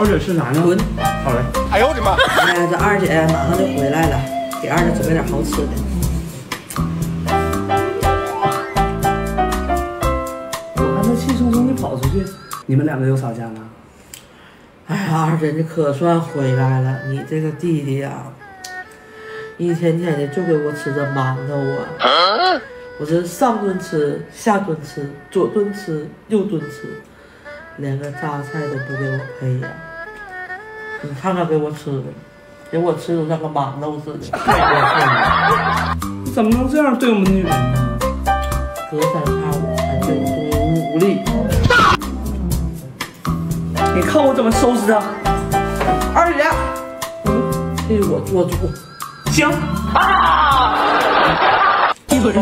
二姐吃啥呢？滚！好嘞。哎呦我的妈！哎呀，这二姐马上就回来了，给二姐准备点好吃的。我看她气冲冲的跑出去，你们两个又吵架了？哎呀，二姐你可算回来了，你这个弟弟呀、一天天的就给我吃这馒头啊！我这上顿吃，下顿吃，左顿吃，右顿吃，连个榨菜都不给我配呀、你看看给我吃的，给我吃的像个馒头似的，太过分了！你怎么能这样对我们女人呢？隔三差五还对我动用武力，你看我怎么收拾她！二姐，嗯，替我做主。行。一会儿。